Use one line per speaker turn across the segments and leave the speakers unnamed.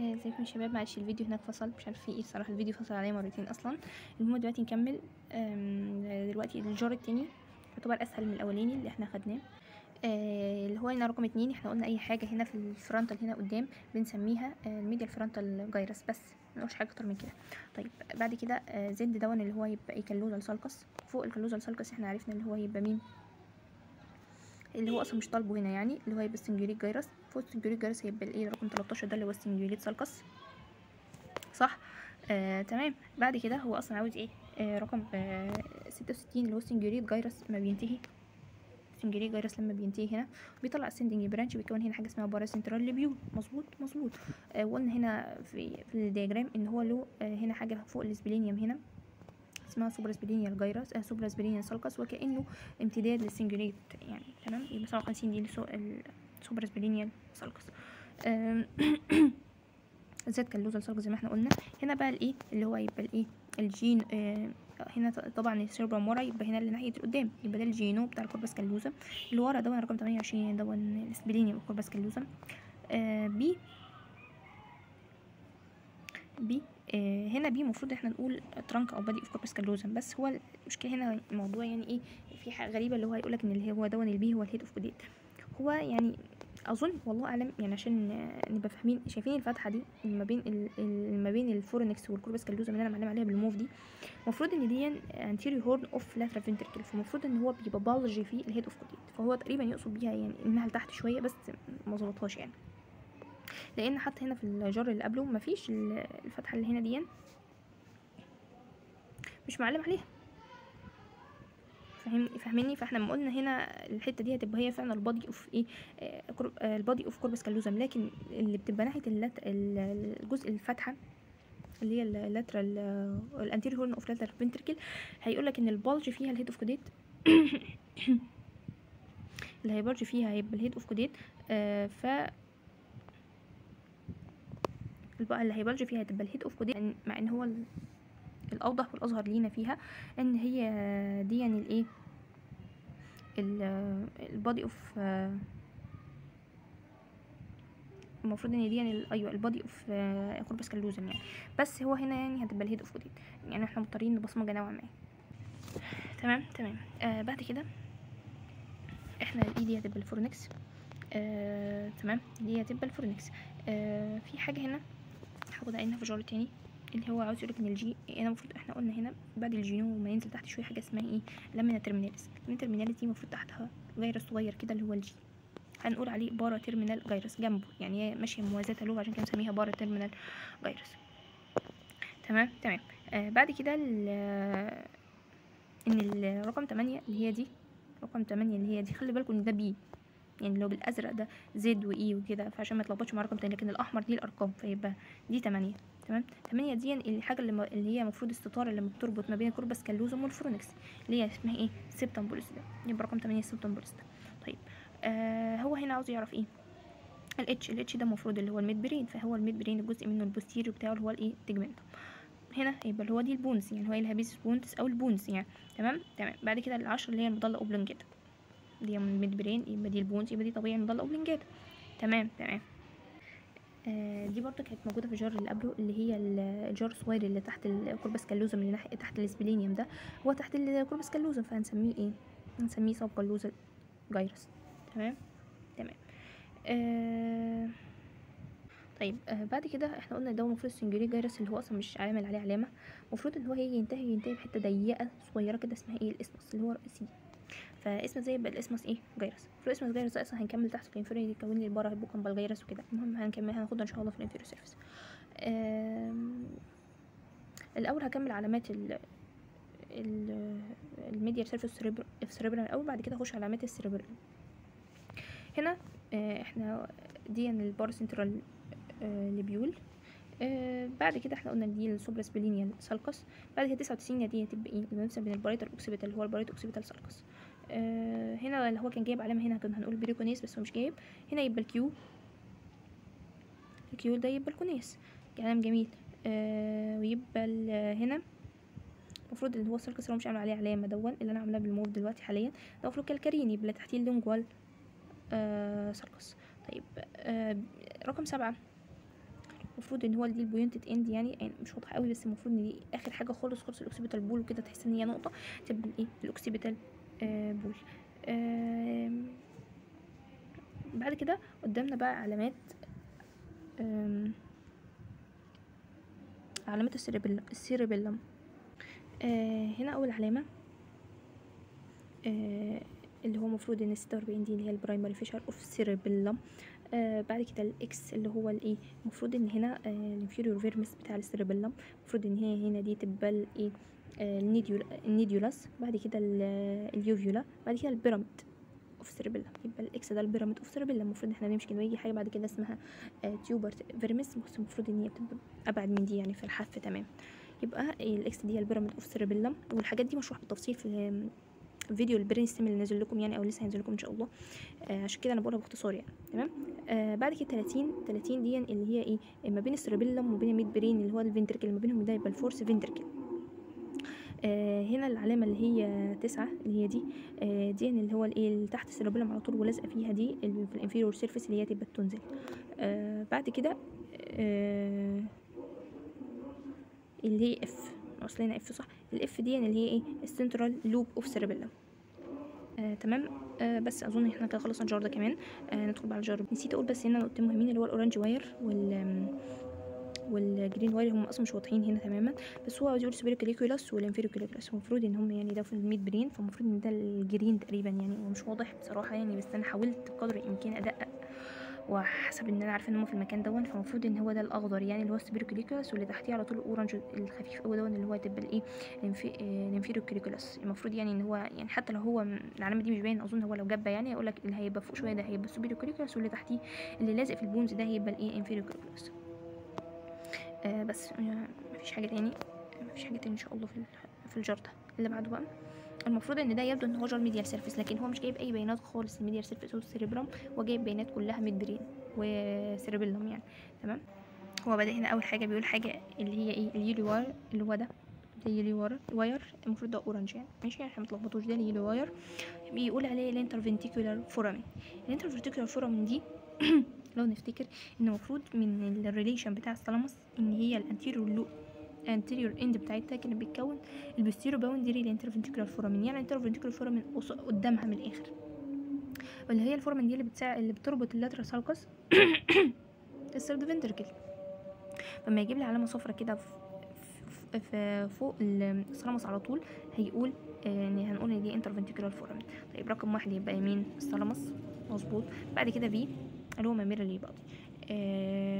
آه، ازيكم يا شباب معلش الفيديو هناك فصل مش عارف في إيه الصراحه الفيديو فصل عليا مرتين أصلا. المهم دلوقتي نكمل دلوقتي ال jar التاني يعتبر أسهل من الأولاني اللي إحنا خدناه. آه، اللي هو هنا رقم اتنين إحنا قلنا أي حاجة هنا في ال frontal هنا قدام بنسميها آه، ال medial frontal gyrus بس ملوش حاجة أكتر من كده. طيب بعد كده آه، Z دون اللي هو يبقى إيه callosal sulcus فوق ال callosal sulcus إحنا عرفنا اللي هو يبقى مين؟ اللي هو أصلا مش طالبه هنا يعني اللي هو يبقى ال cingulate gyrus ال cingulate gyrus هيبقى الايه رقم 13 ده اللي هو ال cingulate sulcus. صح؟ آه، تمام. بعد كده هو أصلا عاوز إيه؟ آه، رقم آه، 66 اللي هو ال cingulate gyrus ما بينتهي. ال cingulate gyrus لما بينتهي هنا بيطلع ascending branch بيكون هنا حاجة اسمها paracentral lobule مظبوط مظبوط. آه، وقلنا هنا في في ال diagram إن هو له آه، هنا حاجة فوق ال splenium هنا اسمها suprasplenial gyrus آه suprasplenial sulcus وكأنه امتداد لل cingulate يعني. تمام؟ يبقى 57 دي ال suprasplenial sulcus Z callosal sulcus زي ما إحنا قلنا. هنا بقى الايه؟ اللي هو يبقى الايه؟ ال genu آه هنا طبعا ال cerebellum ورا يبقى هنا اللي ناحية القدام. يبقى ده ال genu بتاع ال corpus callosum اللي ورا ده رقم 28 ده ال splenium ال corpus callosum آه B B آه هنا B المفروض إحنا نقول trunk أو body of corpus callosum بس هو المشكلة هنا الموضوع يعني إيه؟ في حاجة غريبة اللي هو هيقولك إن اللي هو دون ال B هو ال head of caudate هو يعني أظن والله أعلم يعني عشان نبقى فاهمين شايفين الفتحة دي ما بين ما بين ال fornix وال corpus callosum اللي أنا معلم عليها بالموف دي. المفروض إن دي anterior horn of lateral ventricle فالمفروض إن هو بيبقى bulge في ال head of caudate فهو تقريبا يقصد بيها يعني إنها لتحت شوية بس ما ظبطهاش يعني. لأن حتى هنا في ال jar اللي قبله مفيش ال- الفتحة اللي هنا دي مش معلم عليها. فاهم فاهميني؟ فاحنا لما قلنا هنا الحتة دي هتبقى هي فعلا ال body of إيه ال body of corpus callosum لكن اللي بتبقى ناحية ال lat ال- الجزء الفتحه اللي هي ال lateral ال anterior horn of lateral ventricle هيقول لك إن ال bulge فيها ال head of caudate اللي هي bulge فيها هيبقى ال head of caudate ف بقى اللي هي bulge فيها هتبقى ال head of caudate مع إن هو ال- الأوضح والاظهر لينا فيها إن هي دي يعني الايه ال body of المفروض إن دي يعني أيوه ال body of corpus callosum يعني. بس هو هنا يعني هتبقى ال head of caudate يعني إحنا مضطرين نبصمجه نوعا ما تمام؟ تمام. آه بعد كده إحنا ال E دي هتبقى ال fornix آه تمام؟ دي هتبقى ال fornix آه في حاجة هنا هاخد عينها في تاني. اللي هو عاوز يقولك إن ال G أنا المفروض إحنا قلنا هنا بعد ال genu ما ينزل تحت شوية حاجة اسمها إيه؟ lamina terminalis. lamina terminalis دي المفروض تحتها فيروس صغير كده اللي هو ال G. هنقول عليه paraterminal gyrus جنبه. يعني هي ماشية موازاه له عشان كده مسميها paraterminal gyrus. تمام؟ تمام. آه بعد كده آه، إن الرقم 8 اللي هي دي رقم 8 اللي هي دي خلي بالكم إن ده B. يعني لو بالأزرق ده Z Y وكده فعشان ما يتلخبطش مع رقم تاني لكن الأحمر دي الأرقام. فيبقى دي 8 تمام؟ 8 دي الحاجة اللي, اللي هي المفروض الستاره اللي بتربط ما بين ال corpus callosum وال fornix اللي هي اسمها إيه؟ septum pellucidum. يبقى رقم 8 septum pellucidum. طيب آه هو هنا عاوز يعرف إيه؟ ال H ال H ده المفروض اللي هو ال midbrain فهو ال midbrain الجزء منه ال posterior بتاعه اللي هو الإيه؟ ال tegmentum هنا يبقى اللي هو دي ال pons يعني هو ال basis pons أو ال pons يعني. تمام؟ تمام. بعد كده العشرة اللي هي ال medulla oblongata دي ال midbrain يبقى دي ال pons يبقى دي طبيعي ال medulla oblongata تمام تمام. آه دي برضه كانت موجودة في ال jar اللي قبله اللي هي ال- الجار الصغير اللي تحت ال corpus callosum اللي ناحيه تحت ال splenium ده. هو تحت ال corpus callosum فهنسميه إيه؟ هنسميه subcallosal gyrus تمام تمام. آه طيب آه بعد كده إحنا قلنا ده المفروض ال cingulate gyrus اللي هو أصلا مش عامل عليه علامة. المفروض إن هو هيجي ينتهي ينتهي بحتة ضيقة صغيرة كده اسمها إيه؟ ال isthmus اللي هو C. فاسم زي يبقى ال isthmus إيه؟ gyrus. ال isthmus gyrus ده أصلا هنكمل تحت في ال inferior يكون لي ال parahippocampal gyrus وكده. المهم هنكمل هناخدها إن شاء الله في ال inferior surface. الأول هكمل علامات ال ال ال medial surface cerebral الأول بعد كده أخش علامات ال cerebral هنا آه، إحنا دي ال paracentral lobule. آه بعد كده إحنا قلنا دي ال suprasplenial sulcus بعد كده 99 دي هتبقى إيه؟ المنافسة بين ال parieto-occipital اللي هو ال parieto-occipital sulcus آه هنا اللي هو كان جايب علامة هنا كنا هنقول precuneus بس هو مش جايب. هنا يبقى ال Q. ال Q ده يبقى ال cuneus. كلام جميل. آه ويبقى هنا المفروض اللي هو اللي هو مش عامل عليه علامة دون اللي أنا عاملاه بالموف دلوقتي حاليا. ده المفروض calcarine يبقى تحتيه ال lingual آه sulcus طيب آه رقم سبعة. المفروض إن هو دي ال pointed end يعني, يعني مش واضحة قوي بس المفروض إن دي آخر حاجة خالص خالص ال occipital pole وكده تحس إن هي نقطة. تبقى الايه ال occipital pole آم، بعد كده قدامنا بقى علامات علامات ال cerebellum آه هنا أول علامة آه اللي هو المفروض إن 46 دي اللي هي ال primary fissure of cerebellum آه بعد كده ال X اللي هو الايه المفروض إن هنا آه ال inferior vermis بتاع ال cerebellum المفروض إن هي هنا دي تبقى الايه آه النيديول النيديولاس بعد كده ال- ال uvula بعد كده ال pyramid of cerebellum يبقى ال X ده ال pyramid of cerebellum المفروض إحنا نمشي كده ويجي حاجة بعد كده اسمها آه tuber vermis بس المفروض إن هي بتبقى أبعد من دي يعني في الحرف تمام. يبقى ال X دي هي ال pyramid of cerebellum والحاجات دي مشروحه بالتفصيل في فيديو ال brain stem اللي نازل لكم يعني أو لسه هينزل لكم إن شاء الله. آه عشان كده أنا بقولها باختصار يعني تمام. آه بعد كده 30 30 دي اللي هي إيه؟ ما بين ال cerebellum وبين ال midbrain اللي هو ال ventricle ما بينهم ده يبقى ال fourth ventricle آه هنا العلامة اللي هي تسعة اللي هي دي آه دي اللي هو الإيه اللي تحت ال cerebellum على طول ولازقة فيها دي في ال inferior surface اللي هي تبقى ال tonsil آه بعد كده اللي هي F أصلنا F صح؟ ال F دي اللي هي إيه ال central lobe of cerebellum آه تمام؟ آه بس أظن إحنا كده خلصنا ال jar ده كمان. آه ندخل بقى ال jar نسيت أقول بس هنا نقطتين مهمين اللي هو ال orange wire وال وال green wire هم أصلا مش واضحين هنا تماما بس هو بيقول superior colliculus وال inferior colliculus المفروض إن هم يعني ده في ال midbrain فالمفروض إن ده ال green تقريبا يعني هو مش واضح بصراحة يعني بس أنا حاولت بقدر الإمكان أدقق وحسب إن أنا عارفة إن هم في المكان دون فالمفروض إن هو ده الأخضر يعني اللي هو ال superior colliculus واللي تحتيه على طول ال orange الخفيف قوي دون اللي هو تبقى الإيه؟ ال infe- آه، ال inferior colliculus المفروض يعني إن هو يعني حتى لو هو العلامة دي مش باين أظن هو لو جابه يعني أقول لك اللي هيبقى فوق شوية ده هيبقى ال superior colliculus واللي تحتيه اللي لازق في ال pons ده هيبقى الإيه؟ inferior colliculus آه بس مفيش حاجة تاني. مفيش حاجة تاني إن شاء الله في في ال jar ده اللي بعده بقى. المفروض إن ده يبدو إن هو jar medial surface لكن هو مش جايب أي بيانات خالص. ال medial surface وال cerebrum هو جايب بيانات كلها midbrain و cerebellum يعني. تمام؟ هو بدا هنا أول حاجة بيقول حاجة اللي هي إيه؟ ال yellow wire اللي هو ده. ده yellow wire المفروض ده orange يعني. ماشي؟ عشان متلخبطوش ده ال yellow wire بيقول عليه ال interventricular foramen ال interventricular foramen دي لو نفتكر إن المفروض من ال relation بتاع ال thalamus إن هي ال anterior لو anterior end بتاعتها كان بيتكون ال posterior boundary لل interventricular foramen يعني ال interventricular foramen قدامها من الآخر. واللي هي ال foramen دي اللي بتساعد اللي بتربط ال lateral sulcus ال third ventricle فما يجيب لي علامة صفرة كده في فوق ال thalamus على طول هيقول آه، إن هنقول إن دي interventricular foramen طيب رقم واحد يبقى يمين ال thalamus مظبوط. بعد كده في اللي هو mammillary body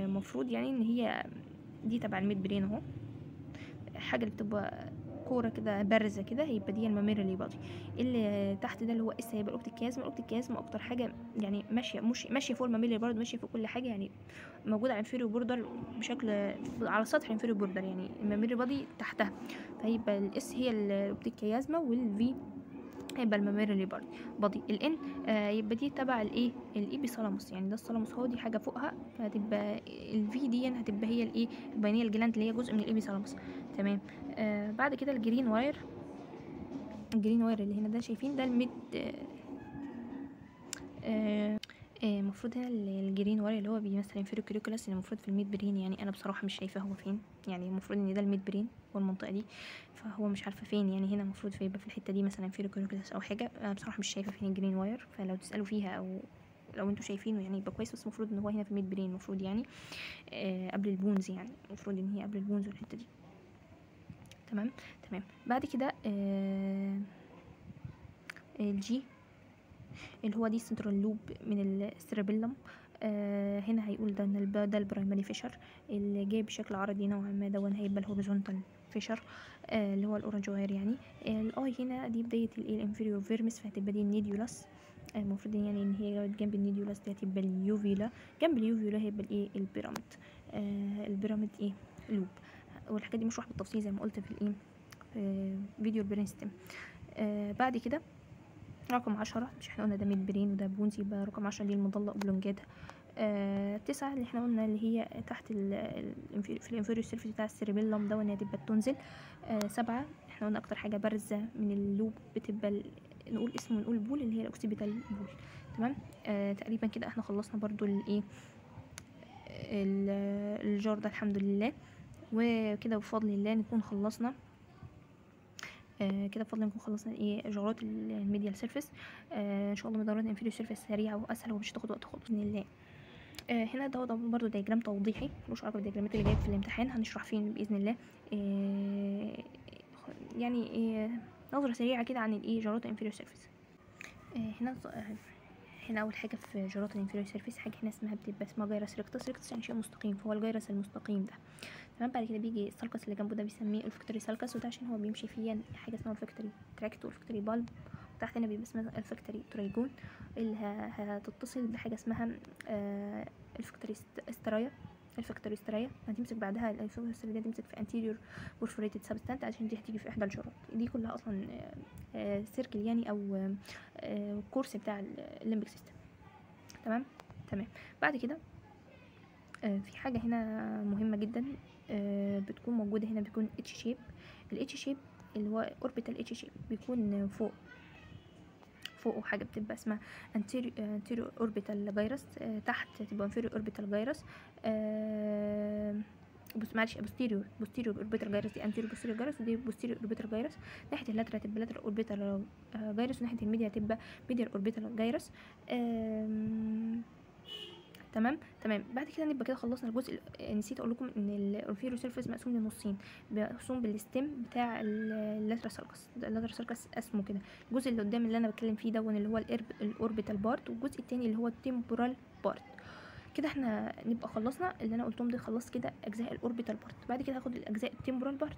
المفروض يعني إن هي دي تبع ال midbrain أهو. حاجة اللي بتبقى كورة كده بارزة كده هيبقى دي ال mammillary body اللي تحت ده اللي هو S هيبقى ال optic chiasma ال optic chiasma أكتر حاجة يعني ماشية مش ماشية فوق ال mammillary برضه ماشية فوق كل حاجة يعني موجودة على ال inferior border بشكل على سطح ال inferior border يعني ال mammillary body تحتها. فهيبقى ال S هي ال optic chiasma وال V هيبقى ال mammillary body. body ال N آه يبقى دي تبع الايه ال epithalamus يعني ده ال thalamus هو دي حاجة فوقها فهتبقى ال V دي هتبقى هي الايه ال pineal gland اللي هي جزء من ال epithalamus تمام. آه بعد كده ال green wire. ال green wire اللي هنا ده شايفين ده ال mid آه، آه، المفروض هنا ال- ال green wire اللي هو بيمثل inferior colliculus اللي المفروض في ال midbrain يعني. أنا بصراحة مش شايفاه هو فين. يعني المفروض إن ده ال midbrain والمنطقة دي فهو مش عارفة فين يعني هنا المفروض في في الحتة دي مثلا inferior colliculus أو حاجة. أنا بصراحة مش شايفة فين ال green wire فلو تسألوا فيها أو لو أنتوا شايفينه يعني يبقى كويس بس المفروض إن هو هنا في ال midbrain المفروض يعني آه قبل ال pons يعني المفروض إن هي قبل ال pons والحتة دي. تمام؟ تمام. بعد كده آه ال G اللي هو دي central lobe من ال cerebellum آه هنا هيقول ده إن ده ال primary fissure اللي جاي بشكل عرضي نوعا ما دون هيبقى ال horizontal fissure آه اللي هو ال orange wire يعني. آه ال E هنا دي بداية الايه ال inferior vermis فهتبقى دي ال nodulus آه المفروض يعني إن هي جنب ال nodulus دي هتبقى ال uvula جنب ال uvula هيبقى الايه ال pyramid آه ال pyramid إيه؟ lobe والحاجات دي مشروحه بالتفصيل زي ما قلت في الايه في فيديو ال brain stem. آه بعد كده رقم عشرة مش إحنا قلنا ده midbrain وده pons يبقى رقم عشرة دي ال medulla oblongata آه تسعة اللي إحنا قلنا اللي هي تحت ال في ال inferior surface بتاع ال cerebellum ده وإن هي تبقى ال tonsil. آه سبعة إحنا قلنا أكتر حاجة بارزة من ال lobe بتبقى نقول اسمه نقول pole اللي هي ال occipital pole. تمام؟ آه تقريبا كده إحنا خلصنا برضو الايه ال- ال jar ده الحمد لله. وكده بفضل الله نكون خلصنا. آه كده بفضل نكون خلصنا إيه جارات ال- ال medial surface آه إن شاء الله جارات ال inferior surface سريعه وأسهل ومش هتاخد وقت خالص بإذن الله. آه هنا ده برضه diagram توضيحي ملوش علاقة بالدياجرامات اللي جاية في الامتحان هنشرح فيه بإذن الله. يعني آه نظرة سريعة كده عن الإيه جارات ال inferior surface هنا هنا أول حاجة في جارات ال inferior surface حاجة هنا اسمها بتبقى اسمها gyrus rectus. rectus يعني شيء مستقيم فهو ال gyrus المستقيم ده. تمام؟ بعد كده بيجي ال sulcus اللي جنبه ده بيسميه olfactory sulcus وده عشان هو بيمشي فيه حاجة اسمها olfactory tract وال olfactory bulb تحت هنا بيبقى اسمها olfactory trigone اللي هتتصل بحاجة اسمها آه olfactory st- stria ال olfactory stria هتمسك بعدها ال olfactory stria دي هتمسك في anterior perforated substance عشان دي هتيجي في إحدى الجارات دي كلها أصلا circle يعني أو آه، آه، course بتاع ال limbic system تمام؟ تمام. بعد كده آه، في حاجة هنا مهمة جدا. آه، آه، بتكون موجودة هنا بتكون H shape ال H shape اللي هو orbital H shape بيكون فوق فوقه حاجة بتبقى اسمها anterior orbital gyrus تحت تبقى inferior orbital gyrus بص معلش posterior posterior orbital gyrus دي anterior posterior gyrus دي posterior orbital gyrus ناحية ال lateral تبقى lateral orbital آه، gyrus وناحية ال medial تبقى medial orbital gyrus تمام؟ تمام. بعد كده نبقى كده خلصنا الجزء ال- نسيت أقول لكم إن ال inferior surface مقسوم لنصين. مقسوم بال stem بتاع ال lateral sulcus ال lateral sulcus اسمه كده. الجزء اللي قدام اللي أنا بتكلم فيه ده اللي هو ال orbital part والجزء التاني اللي هو ال temporal part. كده إحنا نبقى خلصنا. اللي أنا قلتهم ده خلصت كده أجزاء ال orbital part. بعد كده هاخد الأجزاء ال temporal part.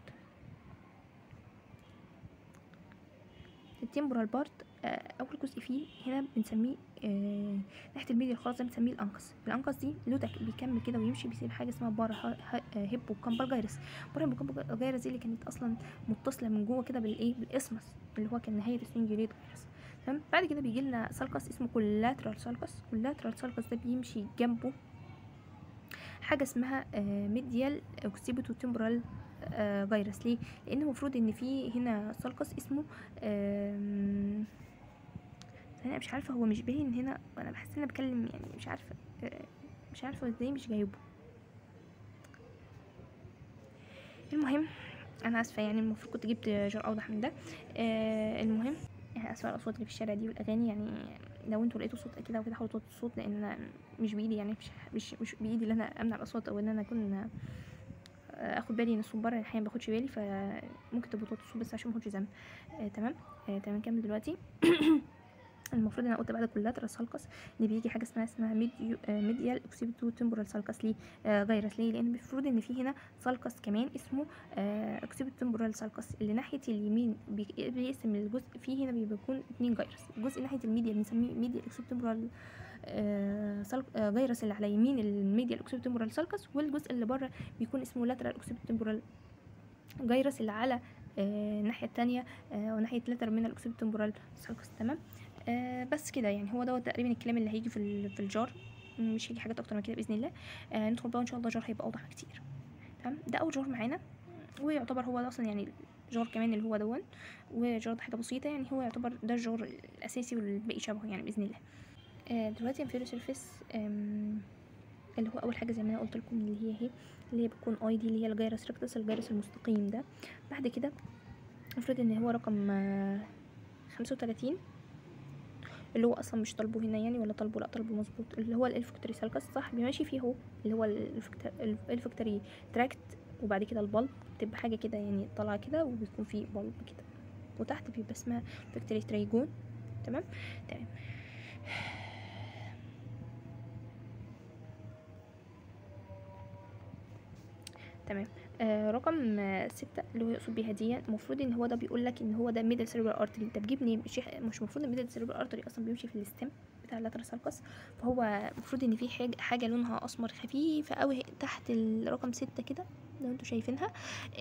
ال temporal part آه، أول جزء فيه هنا بنسميه آه، ناحيه ال medial خالص ده بنسميه ال uncus ال uncus دي تك- بيكمل كده ويمشي بيسيب حاجة اسمها بارا هيبو كامبر جايرس. بارا هيبو كامبر جايرس دي اللي كانت أصلا متصلة من جوه كده بالايه بال isthmus اللي هو كان نهاية ال cingulate تمام؟ بعد كده بيجي لنا sulcus اسمه collateral sulcus. collateral sulcus ده بيمشي جنبه. حاجة اسمها medial occipitotemporal فيروس ليه؟ لأن المفروض إن في هنا سالكس اسمه أنا مش عارفة هو مش باين هنا أنا بحس إن أنا بتكلم يعني مش عارفة آه، مش عارفة إزاي مش جايبه. المهم أنا آسفة يعني المفروض كنت جبت جار اوضح من ده. آه المهم يعني آسفة الأصوات اللي في الشارع دي والأغاني يعني لو أنتوا لقيتوا صوت كده وكده حاولوا توطوا الصوت لأن مش بإيدي يعني مش مش مش بإيدي إن أنا أمنع الأصوات أو إن أنا أكون آه، آخد بالي إن الصوت بره الحقيقة ما باخدش بالي فممكن تبقوا الصوت بس عشان ما اخدش ذنب. آه تمام؟ آه تمام نكمل دلوقتي. المفروض أنا قلت بعد collateral sulcus إن بيجي حاجة اسمها اسمها آه medial occipitotemporal sulcus ليه؟ آه فيروس. ليه؟ لأن المفروض إن في هنا sulcus كمان اسمه آه occipitotemporal sulcus اللي ناحية اليمين بي- بيقسم الجزء فيه هنا بيكون اتنين فيروس. الجزء ناحية ال medial بنسميه medial occipitotemporal فيروس اللي على يمين ال medial occipitotemporal sulcus والجزء اللي بره بيكون اسمه lateral occipitotemporal gyrus اللي على آه الناحية التانية آه وناحية lateral من ال occipitotemporal sulcus تمام؟ آه بس كده يعني هو دوت تقريبا الكلام اللي هيجي في في ال jar. مش هيجي حاجات أكتر من كده بإذن الله. آه ندخل بقى ان شاء الله jar هيبقى أوضح بكتير. تمام؟ ده أول jar معانا. ويعتبر هو أصلا يعني jar كمان اللي هو دون و jar ده حاجة بسيطة يعني هو يعتبر ده ال jar الأساسي والباقي شبهه يعني بإذن الله. آه دلوقتي inferior surface اللي هو أول حاجة زي ما أنا قلت لكم اللي هي هي اللي هي بتكون أهي دي اللي هي ال gyrus rectus ال gyrus المستقيم ده. بعد كده المفروض إن هو رقم آه، خمسة وتلاتين اللي هو أصلا مش طالبه هنا يعني ولا طالبه لا طالبه مظبوط اللي هو ال olfactory sulcus صح؟ بيمشي فيه هو اللي هو ال olfactory tract وبعد كده ال bulb بتبقى حاجة كده يعني طالعة كده وبيكون فيه bulb كده. وتحت بيبقى اسمها olfactory trigone تمام؟ تمام. تمام. آه رقم ستة اللي هو يقصد بيها دي المفروض إن هو ده بيقول لك إن هو ده middle cerebral artery انت بتجيب مش مش المفروض ال middle cerebral artery أصلا بيمشي في ال stem بتاع ال lateral sulcus فهو المفروض إن في حاجة حاجة لونها أسمر خفيف قوي تحت الرقم ستة كده لو أنتوا شايفينها.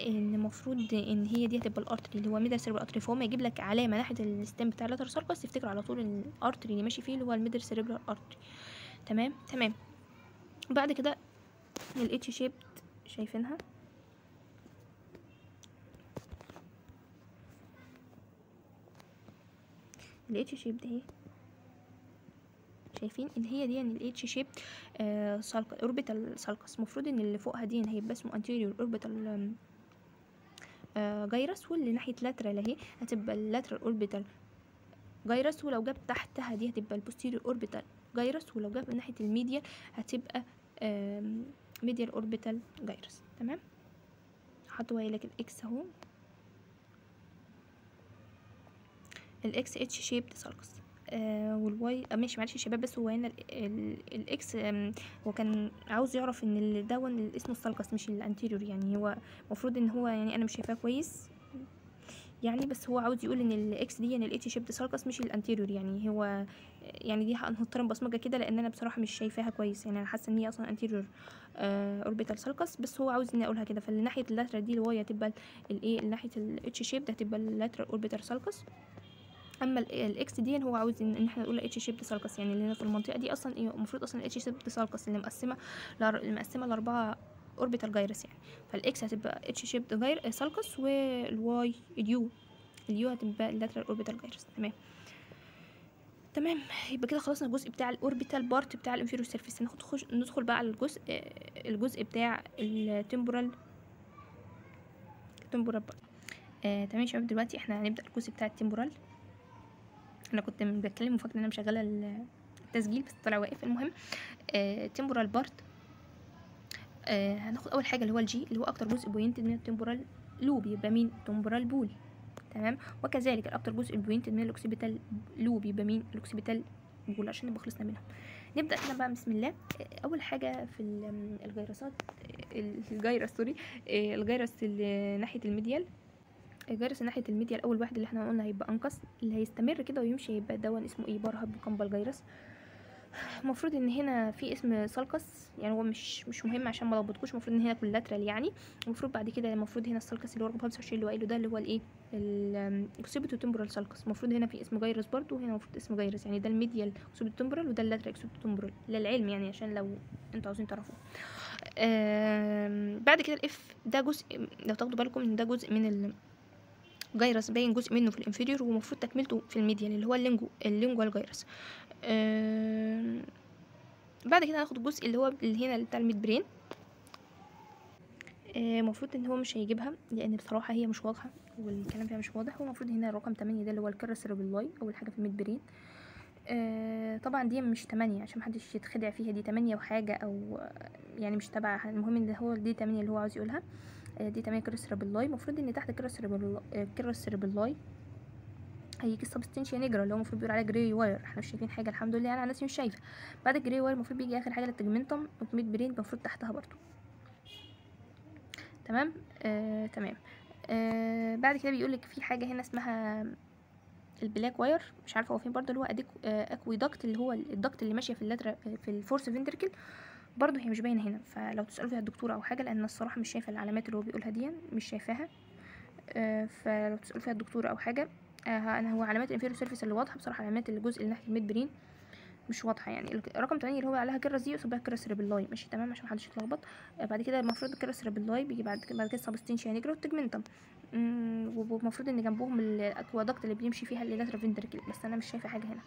إن المفروض إن هي دي هتبقى ال artery اللي هو middle cerebral artery فهو ما يجيب لك علامة ناحية ال stem بتاع ال lateral sulcus تفتكر على طول ال artery اللي ماشي فيه اللي هو ال middle cerebral artery تمام؟ تمام. بعد كده ال H shape شايفينها؟ ال H shape ده شايفين اللي هي دي ال H shape sulcus orbital sulcus المفروض إن اللي فوقها دي هيبقى اسمه anterior orbital gyrus واللي ناحية lateral أهي هتبقى ال lateral orbital gyrus ولو جاب تحتها دي هتبقى ال posterior orbital gyrus ولو جاب ناحية ال medial هتبقى medial orbital gyrus تمام؟ حطوا لك ال X اهو. ال X H shaped sulcus آه وال Y ماشي معلش يا شباب بس هو هنا ال- ال- ال X هو كان عاوز يعرف إن اللي اسمه ال sulcus مش ال anterior يعني. هو المفروض إن هو يعني أنا مش شايفاه كويس. يعني بس هو عاوز يقول إن ال X دي يعني ال H shaped sulcus مش ال anterior يعني هو يعني دي هنحطها بصمجة كده لأن أنا بصراحة مش شايفاها كويس. يعني أنا حاسة إن هي أصلا anterior orbital sulcus بس هو عاوز إني أقولها كده. فالناحيه ال lateral دي ال Y هتبقى الايه ناحية ال H shape ده هتبقى ال lateral orbital sulcus أما ال X دي هو عاوز إن إحنا نقول H shape sulcus يعني هنا في المنطقة دي أصلا إيه، المفروض أصلا ال H shape sulcus اللي مقسمة اللي مقسمة لأربعة orbital gyrus يعني. فال X هتبقى H shape gyr- sulcus وال Y ال U ال U هتبقى ال lateral orbital gyrus تمام. تمام. يبقى كده خلصنا الجزء بتاع ال orbital part بتاع ال inferior surface ناخد خش ندخل بقى على الجزء آه، الجزء بتاع ال temporal ال temporal part آه، تمام يا شباب. دلوقتي إحنا هنبدأ الجزء بتاع ال temporal أنا كنت بتكلم وفاكرة إن أنا مشغلة ال- التسجيل بس طلع واقف. المهم آه temporal part آه هناخد أول حاجة اللي هو ال G اللي هو أكتر جزء pointed من ال temporal lobe يبقى مين؟ temporal pole. تمام؟ وكذلك الأكتر جزء pointed من ال occipital lobe يبقى مين؟ ال occipital pole عشان نبقى خلصنا منهم نبدأ كده بقى بسم الله. آه، أول حاجة في ال- ال gyrus ات آه، ال gyrus sorry آه، ال gyrus اللي ناحية ال medial. ال gyrus ناحية ال medial أول واحد اللي إحنا قلنا هيبقى uncus اللي هيستمر كده ويمشي هيبقى دون اسمه إيه؟ parahippocampal gyrus المفروض إن هنا في اسم sulcus يعني هو مش مش مهم عشان ما لخبطكوش المفروض إن هنا collateral يعني. المفروض بعد كده المفروض هنا ال sulcus اللي هو رقم 25 اللي هو قايله ده اللي هو الإيه؟ ال occipitotemporal sulcus المفروض هنا في اسم gyrus برضو وهنا المفروض اسم gyrus يعني ده ال medial occipitotemporal وده ال lateral occipitotemporal للعلم يعني عشان لو أنتوا عاوزين تعرفوا بعد كده ال F ده جزء لو تاخدوا بالكم إن ده جزء من ال gyrus باين جزء منه في ال inferior ومفروض تكملته في ال medial اللي هو ال lingu- ال lingual gyrus آم، بعد كده هناخد الجزء اللي هو اللي هنا بتاع ال midbrain. المفروض إن هو مش هيجيبها لأن بصراحة هي مش واضحة والكلام فيها مش واضح. هو المفروض هنا رقم 8 ده اللي هو ال crus cerebri أول حاجة في ال midbrain. آه طبعا دي مش 8 عشان محدش يتخدع فيها دي 8 وحاجة أو يعني مش تبعها المهم إن هو دي 8 اللي هو عاوز يقولها. آه دي 8 crus cerebri المفروض إن تحت cerebri ال crus cerebri هيجي ال substantia nigra اللي هو المفروض بيقول عليها gray wire إحنا مش شايفين حاجة الحمد لله. يعني الناس مش شايفة. بعد ال gray wire المفروض بيجي آخر حاجة لل tegmentum وال midbrain المفروض تحتها برضو. تمام؟ آه، تمام. آه، بعد كده بيقول لك في حاجة هنا اسمها ال black wire مش عارفة هو فين برضو اللي هو aduc- آه، aqueduct اللي هو ال duct اللي ماشية في ال latera- في ال fourth ventricle برضو هي مش باينة هنا. فلو تسألوا فيها الدكتوره أو حاجة لأن الصراحة مش شايفة العلامات اللي هو بيقولها دي مش شايفاها. آه، فلو تسألوا فيها الدكتوره أو حاجة. آه، أنا هو علامات ال inferior surface اللي واضحة. بصراحة علامات الجزء اللي ناحية ال midbrain مش واضحة يعني. الك- رقم 8 اللي هو عليها crus دي يقصد بها crus cerebri ماشي تمام عشان محدش يتلخبط. آه، بعد كده المفروض ال crus cerebri بيجي بعد كده بعد كده substantia nigra وال tegmentum والمفروض إن جنبهم ال aqueduct اللي بيمشي فيها ال lateral ventricle بس أنا مش شايفة حاجة هنا.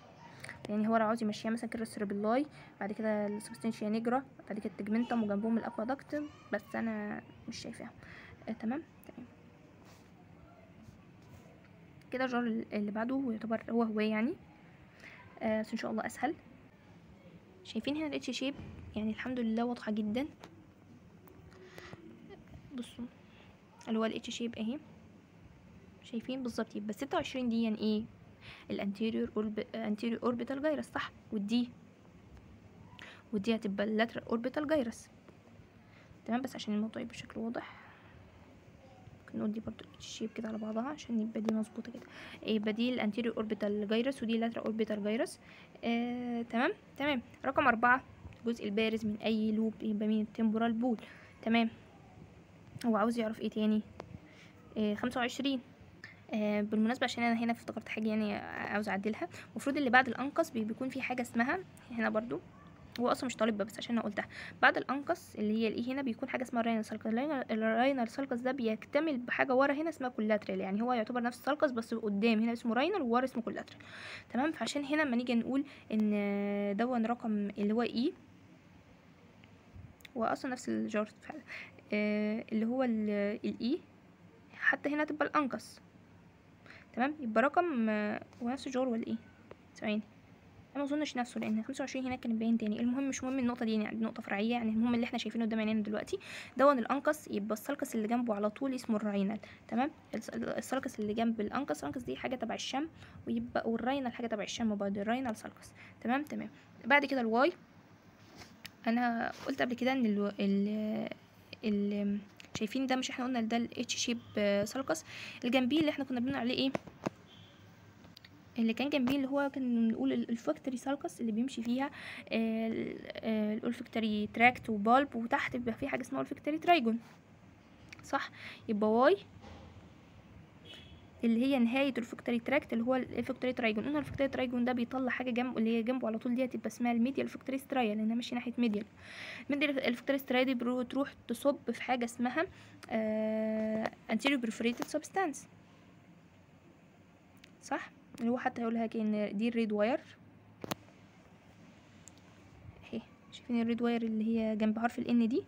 يعني هو لو عاوز يمشيها مثلا crus cerebri بعد كده ال substantia nigra بعد كده ال tegmentum وجنبهم ال aqueduct بس أنا مش شايفاها. آه تمام تمام كده ال jar اللي بعده يعتبر هو هو يعني. آه بس إن شاء الله أسهل. شايفين هنا ال H shape؟ يعني الحمد لله واضحة جدا. بصوا اللي هو ال H shape أهي. شايفين؟ بالظبط. يبقى ستة وعشرين دي يعني إيه؟ ال anterior anterior orbital gyrus صح؟ وال D ودي هتبقى ال lateral orbital gyrus تمام؟ بس عشان الموضوع يبقى بشكل واضح. نقول دي برضو shape كده على بعضها عشان يبقى دي مظبوطة كده. يبقى دي ال anterior orbital gyrus ودي ال lateral orbital gyrus تمام؟ تمام. رقم أربعة الجزء البارز من أي lobe يبقى مين ال temporal pole تمام. هو عاوز يعرف إيه تاني؟ آه خمسة وعشرين. آه بالمناسبة عشان أنا هنا افتكرت حاجة يعني عاوز أعدلها. المفروض اللي بعد ال uncus بي- بيكون في حاجة اسمها هنا برضو هو أصلا مش طالب بس عشان أنا قلتها. بعد ال uncus اللي هي الإيه هنا بيكون حاجة اسمها ال rhinal sulcus ال rhinal sulcus ده بيكتمل بحاجة ورا هنا اسمها collateral يعني هو يعتبر نفس ال sulcus بس قدام. هنا اسمه rhinal وورا اسمه collateral تمام؟ فعشان هنا لما نيجي نقول إن دون رقم اللي هو E هو أصلا نفس ال jar فعلا. آه اللي هو ال E حتى هنا تبقى ال uncus. تمام؟ يبقى رقم آه هو نفس ال jar ولا إيه؟ ثواني. أنا ما أظنش نفسه لأن 25 هناك كان باين تاني. المهم مش مهم النقطة دي يعني نقطه فرعية يعني. المهم اللي إحنا شايفينه قدام عينينا دلوقتي دون ال uncus يبقى ال sulcus اللي جنبه على طول اسمه ال rhinal تمام؟ ال sulcus اللي جنب ال uncus ال uncus دي حاجة تبع الشم ويبقى وال rhinal حاجة تبع الشم برضه ال rhinal sulcus. تمام؟ تمام. بعد كده ال Y. أنا قلت قبل كده إن ال ال شايفين ده مش إحنا قلنا ده ال H shape sulcus. الجنبيه اللي إحنا كنا بنقول عليه إيه؟ اللي كان جنبيه اللي هو كان نقول olfactory sulcus اللي بيمشي فيها ال olfactory tract و bulb وتحت بيبقى في حاجة اسمها olfactory trigone. صح؟ يبقى Y اللي هي نهاية ال olfactory tract اللي هو ال olfactory trigone. قلنا ال olfactory trigone ده بيطلع حاجة جنبه اللي هي جنبه على طول دي هتبقى اسمها ال medial olfactory stria لأنها ماشية ناحية medial. medial olfactory stria دي بتروح تصب في حاجة اسمها آه anterior perforated substance. صح؟ اللي هو حتى هيقولها كأن دي ال red Y اهي شايفين ال red Y اللي هي جنب حرف ال N دي؟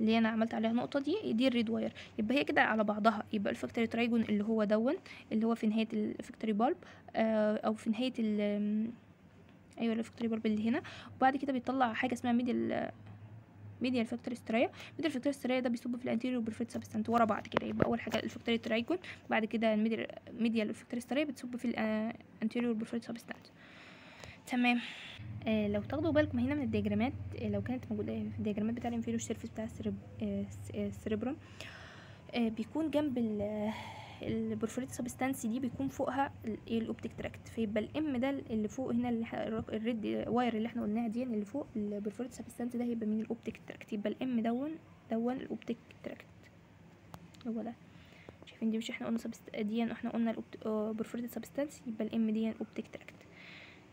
اللي أنا عملت عليها نقطة دي دي ال red Y يبقى هي كده على بعضها. يبقى ال olfactory trigone اللي هو دون اللي هو في نهاية ال olfactory bulb آه أو في نهاية ال أيوه ال olfactory bulb اللي هنا. وبعد كده بيطلع حاجة اسمها medial medial olfactory stria medial olfactory stria ده بيصب في ال anterior perforated substance ورا بعض كده. يبقى أول حاجة ال olfactory trigone بعد كده ال medial medial olfactory stria بتصب في ال anterior perforated substance تمام. آه لو تاخدوا بالكم هنا من ال diagramات آه لو كانت موجودة في ال diagramات بتاع ال inferior surface بتاع ال cereb آه ال cerebrum آه بيكون جنب ال perforated substance دي بيكون فوقها ال optic tract. فيبقى ال M ده اللي فوق هنا ال red Y اللي إحنا قلناها دي اللي فوق ال perforated substance ده هيبقى من ال optic tract. يبقى ال M دون دون ال optic tract. هو ده. شايفين دي مش إحنا قلنا substance دي إحنا قلنا ال perforated substance يبقى ال M دي ال optic tract.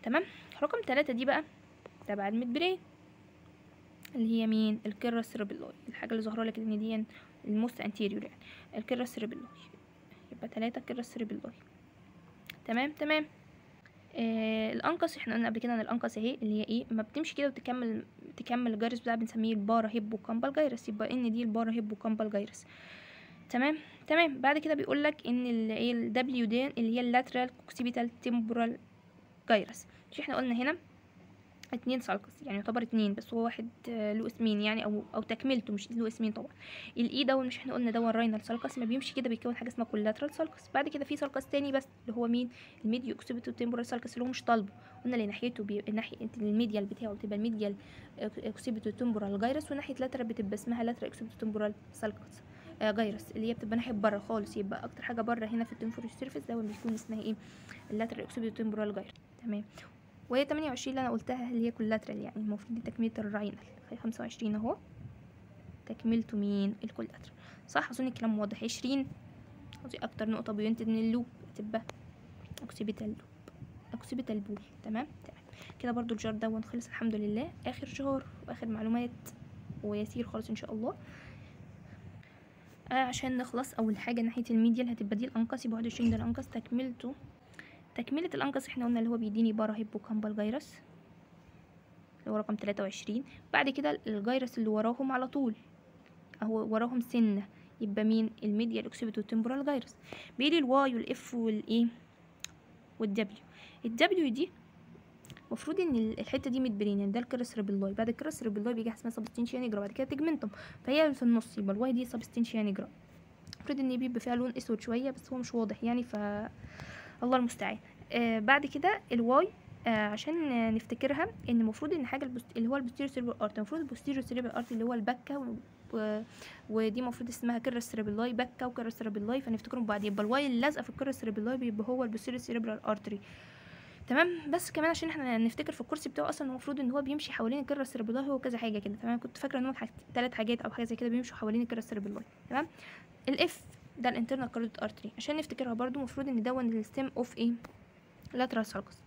تمام؟ رقم ثلاثة دي بقى تبع ال midbrain اللي هي مين؟ ال crus cerebri الحاجة اللي ظاهرة لك إن دي ال most anterior يعني. ال crus cerebri يبقى تلاتة ال crus cerebri تمام؟ تمام. آه ال uncus إحنا قلنا قبل كده إن ال uncus اهي اللي هي إيه؟ ما بتمشي كده وتكمل تكمل ال gyrus بتاعها بنسميه ال parahippocampal gyrus. يبقى إن دي ال parahippocampal gyrus. تمام؟ تمام. بعد كده بيقول لك إن ال A ال W دي اللي هي ال lateral occipitotemporal gyrus مش إحنا قلنا هنا؟ اتنين sulcus يعني يعتبر اتنين بس هو واحد له اسمين يعني أو أو تكملته مش له اسمين طبعا. ال E دون مش إحنا قلنا دون rhinal sulcus ما بيمشي كده بيكون حاجة اسمها collateral sulcus بعد كده في sulcus تاني بس اللي هو مين؟ ال medio occipitotemporal sulcus اللي هو مش طالبه. قلنا اللي ناحيته بيبقى ناحية ال medial بتاعه بتبقى ال medial occipitotemporal gyrus وناحية lateral بتبقى اسمها lateral occipitotemporal آه gyrus اللي هي بتبقى ناحية بره خالص. يبقى أكتر حاجة بره هنا في ال inferior surface ده بيكون اسمها إيه؟ ال lateral occipitotemporal gyrus تمام. وهي 28 اللي أنا قلتها اللي هي collateral يعني المفروض دي تكملة ال rhinal 25 أهو. تكملته مين؟ ال collateral صح أظن الكلام واضح. 20 قصدي أكتر نقطة بينتج من ال lobe. تبقى occipital lobe occipital pole تمام؟ تمام. كده برضو ال jar دون خلص. الحمد لله. آخر jar وآخر معلومات ويسير خالص إن شاء الله. آه عشان نخلص أول حاجة ناحية ال medial هتبقى دي ال uncus. يبقى 21 ده ال uncus. تكملته تكملة ال uncus إحنا قلنا اللي هو بيديني parahippocampal gyrus اللي هو رقم تلاتة وعشرين. بعد كده ال gyrus اللي وراهم على طول أهو وراهم سنة يبقى مين؟ ال medial occipitotemporal gyrus. بيلي الواي والاف والايه والدبليو الدبليو دي المفروض إن الحتة دي midbrain يعني ده ال crus cerebri بعد ال crus cerebri بيجي حاجة اسمها substantia nigra بعد كده tegmentum. فهي في النص يبقى ال Y دي substantia nigra المفروض إن بيبقى فيها لون أسود شوية بس هو مش واضح يعني ف الله المستعان. آه بعد كده ال Y آه عشان آه نفتكرها إن المفروض إن حاجة ال post... اللي هو ال posterior cerebral art المفروض ال posterior cerebral art اللي هو البكة و... و... ودي المفروض اسمها crus cerebri بكة و crus cerebri فنفتكرهم بعد يبقى ال Y اللازقه في ال crus cerebri بيبقى هو ال posterior cerebral artery تمام؟ بس كمان عشان إحنا نفتكر في ال course بتاعه أصلا المفروض إن هو بيمشي حوالين ال crus cerebri هو كذا حاجة كده. تمام؟ كنت فاكرة إن هو ثلاث حاجات أو حاجة زي كده بيمشوا حوالين ال crus cerebri تمام؟ ال F ده ال internal carotid artery عشان نفتكرها برضو المفروض إن دون ال stem of إيه lateral sulcus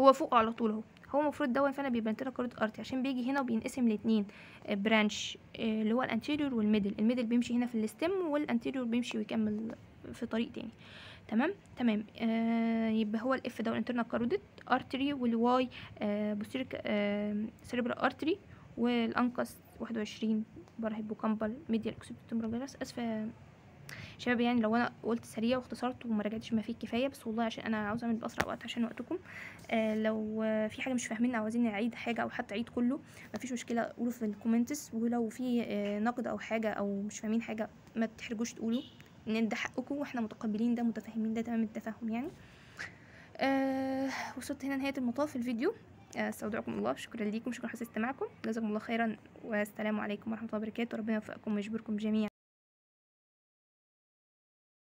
هو فوق على طول أهو. هو المفروض دون فعلا بيبقى internal carotid artery عشان بيجي هنا وبينقسم لاتنين branch اللي هو ال anterior وال middle ال middle بيمشي هنا في ال stem وال anterior بيمشي ويكمل في طريق تاني. تمام؟ تمام. آه يبقى هو ال F ده ال internal carotid artery وال Y آه posterior آه cerebral artery وال uncus 21 parahippocampal medial occipitotemporal gyrus أسفة شباب يعني لو أنا قلت سريع واختصرت وما رجعتش ما فيه الكفايه بس والله عشان أنا عاوزه أعمل بأسرع وقت عشان وقتكم. آه لو آه في حاجة مش فاهمينها أو عايزين حاجة أو حتى عيد كله ما فيش مشكلة قولوا في ال comments. ولو في آه نقد أو حاجة أو مش فاهمين حاجة ما تحرجوش تقولوا. ان ده حقكم وإحنا متقبلين ده متفاهمين ده تمام التفاهم يعني. آه وصلت هنا نهاية المطاف الفيديو. استودعكم الله. شكرا ليكم شكرا حسن استماعكم. جزاكم الله خيرا والسلام عليكم ورحمة الله وبركاته. ربنا يوفقكم ويجبركم جميعا.